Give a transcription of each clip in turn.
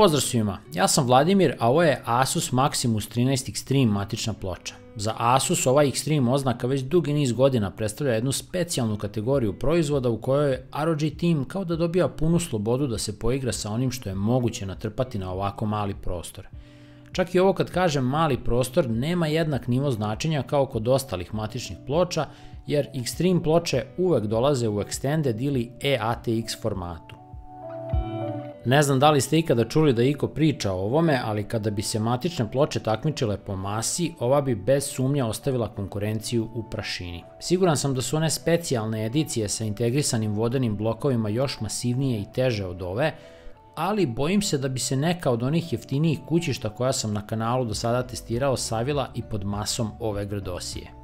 Pozdrav svima, ja sam Vladimir, a ovo je Asus Maximus 13 Extreme matična ploča. Za Asus ova Extreme oznaka već dugi niz godina predstavlja jednu specijalnu kategoriju proizvoda u kojoj ROG Team kao da dobija punu slobodu da se poigra sa onim što je moguće natrpati na ovako mali prostor. Čak i ovo kad kažem mali prostor nema jednak nivo značenja kao kod ostalih matičnih ploča, jer Extreme ploče uvek dolaze u Extended ili EATX formatu. Ne znam da li ste ikada čuli da Iko priča o ovome, ali kada bi se matične ploče takmičile po masi, ova bi bez sumnja ostavila konkurenciju u prašini. Siguran sam da su one specijalne edicije sa integrisanim vodenim blokovima još masivnije i teže od ove, ali bojim se da bi se neka od onih jeftinijih kućišta koja sam na kanalu do sada testirao savila i pod masom ove grdosije.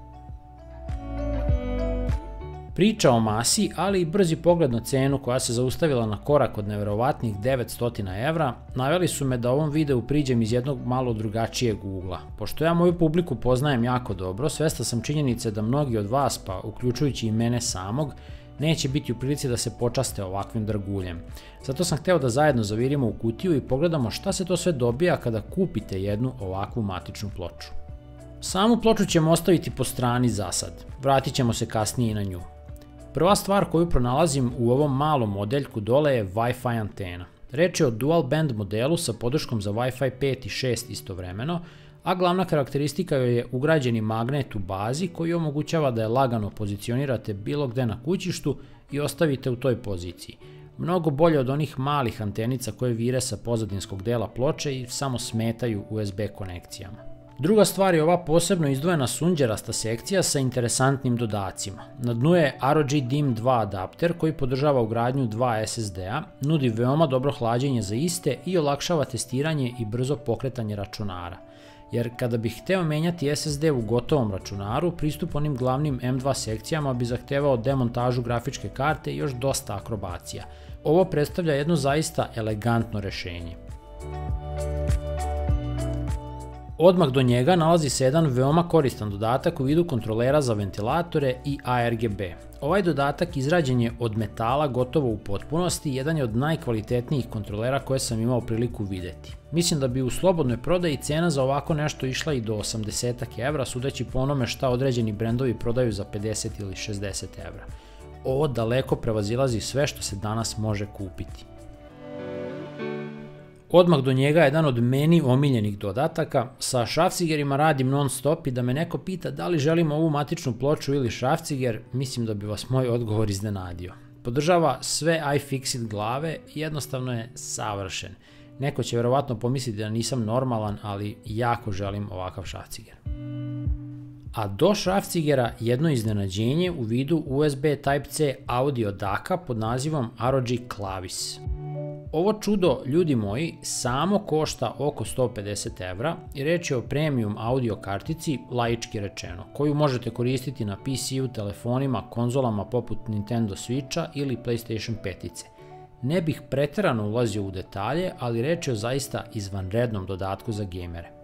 Priča o masi, ali i brzi pogled na cenu koja se zaustavila na korak od neverovatnih 900 evra, naveli su me da ovom videu priđem iz jednog malo drugačijeg ugla. Pošto ja moju publiku poznajem jako dobro, svesta sam činjenice da mnogi od vas, pa uključujući i mene samog, neće biti u prilici da se počaste ovakvim draguljem. Zato sam hteo da zajedno zavirimo u kutiju i pogledamo šta se to sve dobija kada kupite jednu ovakvu matičnu ploču. Samu ploču ćemo ostaviti po strani za sad, vratit ćemo se kasnije i na nju. Prva stvar koju pronalazim u ovom malom modeljku dole je Wi-Fi antena. Reč je o dual band modelu sa podrškom za Wi-Fi 5 i 6 istovremeno, a glavna karakteristika joj je ugrađeni magnet u bazi koji omogućava da je lagano pozicionirate bilo gde na kućištu i ostavite u toj poziciji. Mnogo bolje od onih malih antenica koje vire sa pozadinskog dela ploče i samo smetaju USB konekcijama. Druga stvar je ova posebno izdvojena sunđerasta sekcija sa interesantnim dodacima. Na dnu je ROG DIMM 2 adapter koji podržava ugradnju 2 SSD-a, nudi veoma dobro hlađenje za iste i olakšava testiranje i brzo pokretanje računara. Jer kada bih hteo menjati SSD u gotovom računaru, pristup onim glavnim M2 sekcijama bi zahtevao demontažu grafičke karte i još dosta akrobacija. Ovo predstavlja jedno zaista elegantno rešenje. Odmah do njega nalazi se jedan veoma koristan dodatak u vidu kontrolera za ventilatore i ARGB. Ovaj dodatak izrađen je od metala gotovo u potpunosti i jedan je od najkvalitetnijih kontrolera koje sam imao priliku videti. Mislim da bi u slobodnoj prodaji cena za ovako nešto išla i do 80 evra, sudeći po onome šta određeni brendovi prodaju za 50 ili 60 evra. Ovo daleko prevazilazi sve što se danas može kupiti. Odmah do njega je jedan od meni omiljenih dodataka. Sa šrafcigerima radim non stop i da me neko pita da li želim ovu matičnu ploču ili šrafciger, mislim da bi vas moj odgovor iznenadio. Podržava sve iFixit glave i jednostavno je savršen. Neko će verovatno pomisliti da nisam normalan, ali jako želim ovakav šrafciger. A do šrafcigera jedno iznenađenje u vidu USB Type-C audio daka pod nazivom ROG Clavis. Ovo čudo, ljudi moji, samo košta oko 150 evra i reč je o premium audio kartici, laički rečeno, koju možete koristiti na PC-u, telefonima, konzolama poput Nintendo Switcha ili PlayStation 5. Ne bih preterano ulazio u detalje, ali reč je o zaista izvanrednom dodatku za gamere.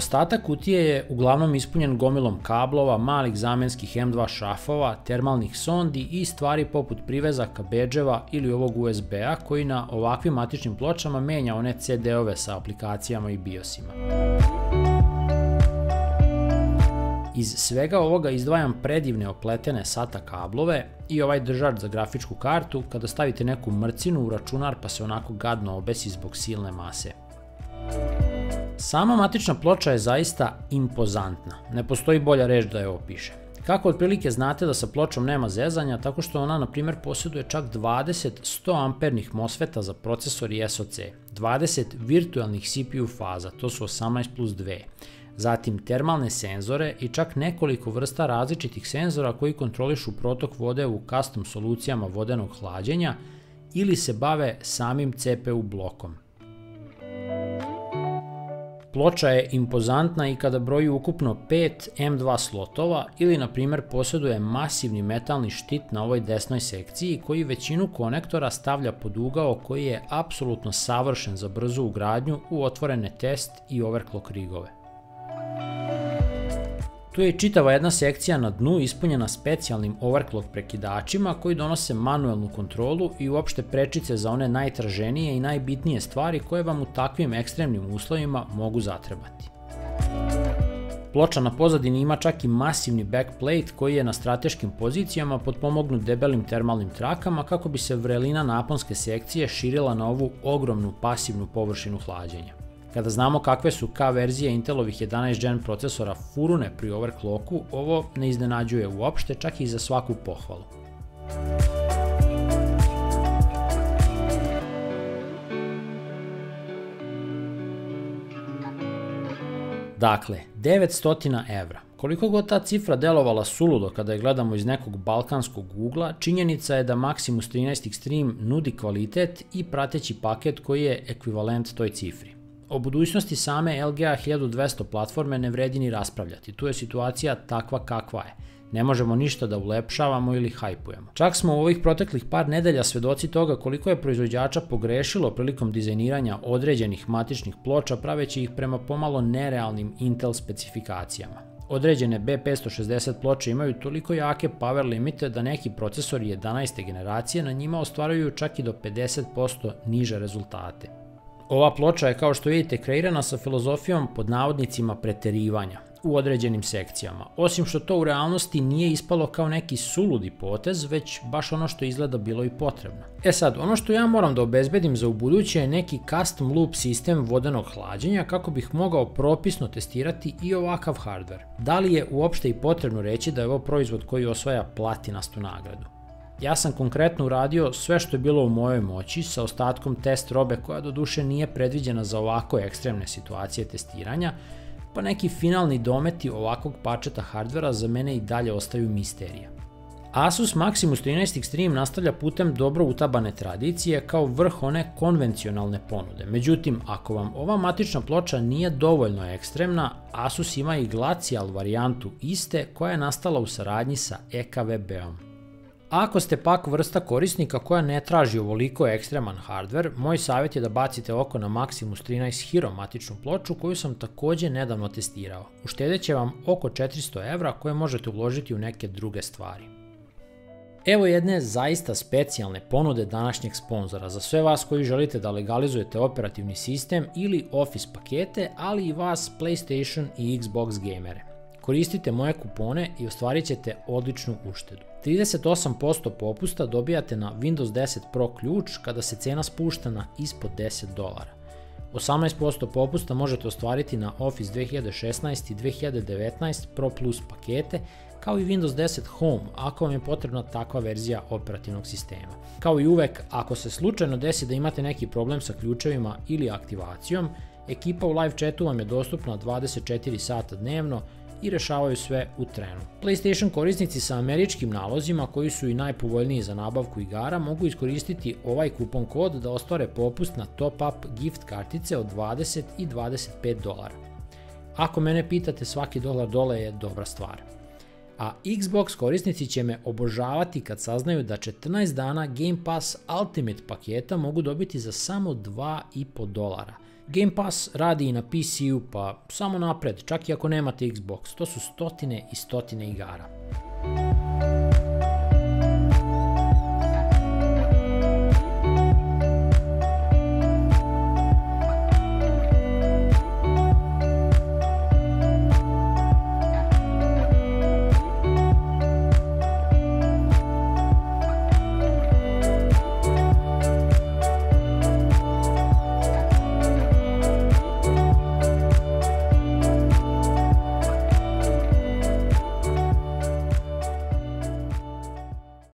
Ostatak kutije je uglavnom ispunjen gomilom kablova, malih zamenskih M2 šrafova, termalnih sondi i stvari poput privezaka, bedževa ili ovog USB-a koji na ovakvim matičnim pločama menja one CD-ove sa aplikacijama i BIOSima. Iz svega ovoga izdvajam predivne opletene SATA kablove i ovaj držač za grafičku kartu kada stavite neku mrcinu u računar pa se onako gadno obesi zbog silne mase. Sama matična ploča je zaista impozantna, ne postoji bolja reč da je opiše. Kako otprilike znate da sa pločom nema zezanja, tako što ona, na primjer, posjeduje čak 20 100 ampernih MOSFETA za procesor i SoC, 20 virtualnih CPU faza, to su 18 plus 2, zatim termalne senzore i čak nekoliko vrsta različitih senzora koji kontrolišu protok vode u custom solucijama vodenog hlađenja ili se bave samim CPU blokom. Ploča je impozantna i kada broji ukupno 5 M2 slotova ili na primjer posjeduje masivni metalni štit na ovoj desnoj sekciji koji većinu konektora stavlja pod ugao koji je apsolutno savršen za brzu ugradnju u otvorene test i overclock rigove. Tu je čitava jedna sekcija na dnu ispunjena specijalnim overclock prekidačima koji donose manuelnu kontrolu i uopšte prečice za one najtraženije i najbitnije stvari koje vam u takvim ekstremnim uslovima mogu zatrebati. Ploča na pozadini ima čak i masivni backplate koji je na strateškim pozicijama potpomognut debelim termalnim trakama kako bi se vrelina naponske sekcije širila na ovu ogromnu pasivnu površinu hlađenja. Kada znamo kakve su K verzije Intelovih 11 Gen procesora furune pri overclocku, ovo ne iznenađuje uopšte, čak i za svaku pohvalu. Dakle, 900 evra. Koliko god ta cifra delovala suludo kada je gledamo iz nekog balkanskog ugla, činjenica je da Maximus 13 Extreme nudi kvalitet i prateći paket koji je ekvivalent toj cifri. O budućnosti same LGA 1200 platforme ne vredi ni raspravljati, tu je situacija takva kakva je. Ne možemo ništa da ulepšavamo ili hajpujemo. Čak smo u ovih proteklih par nedelja svedoci toga koliko je proizvođača pogrešilo prilikom dizajniranja određenih matičnih ploča praveći ih prema pomalo nerealnim Intel specifikacijama. Određene B560 ploče imaju toliko jake power limite da neki procesori 11. generacije na njima ostvaruju čak i do 50% niže rezultate. Ova ploča je kao što vidite kreirana sa filozofijom pod navodnicima preterivanja u određenim sekcijama, osim što to u realnosti nije ispalo kao neki suludi potez, već baš ono što izgleda bilo i potrebno. E sad, ono što ja moram da obezbedim za ubuduće je neki custom loop sistem vodenog hlađenja kako bih mogao propisno testirati i ovakav hardware. Da li je uopšte i potrebno reći da je ovo proizvod koji osvaja platinastu nagradu? Ja sam konkretno uradio sve što je bilo u mojoj moći sa ostatkom test robe koja do duše nije predviđena za ovako ekstremne situacije testiranja, pa neki finalni dometi ovakvog pačeta hardvera za mene i dalje ostaju misterija. Asus Maximus 13 Extreme nastavlja putem dobro utabane tradicije kao vrh one konvencionalne ponude. Međutim, ako vam ova matična ploča nije dovoljno ekstremna, Asus ima i glacial varijantu iste koja je nastala u saradnji sa EKVB-om. Ako ste pak vrsta korisnika koja ne traži ovoliko ekstreman hardware, moj savjet je da bacite oko na Maximus 13 Hero matičnu ploču koju sam takođe nedavno testirao. Uštedit će vam oko 400 evra koje možete uložiti u neke druge stvari. Evo jedne zaista specijalne ponude današnjeg sponzora za sve vas koji želite da legalizujete operativni sistem ili Office pakete, ali i vas PlayStation i Xbox gamere. Koristite moje kupone i ostvarit ćete odličnu uštedu. 38% popusta dobijate na Windows 10 Pro ključ kada se cena spušta na ispod 10 dolara. 18% popusta možete ostvariti na Office 2016 i 2019 Pro Plus pakete, kao i Windows 10 Home ako vam je potrebna takva verzija operativnog sistema. Kao i uvek, ako se slučajno desi da imate neki problem sa ključevima ili aktivacijom, ekipa u live chatu vam je dostupna 24 sata dnevno i rešavaju sve u trenu. PlayStation korisnici sa američkim nalozima koji su i najpovoljniji za nabavku igara mogu iskoristiti ovaj kupon kod da ostvare popust na top-up gift kartice od 20 i 25 dolara. Ako mene pitate, svaki dolar dole je dobra stvar. A Xbox korisnici će me obožavati kad saznaju da 14 dana Game Pass Ultimate paketa mogu dobiti za samo 2,5 dolara – Game Pass radi i na PC-u, pa samo napred, čak i ako nemate Xbox, to su stotine i stotine igara.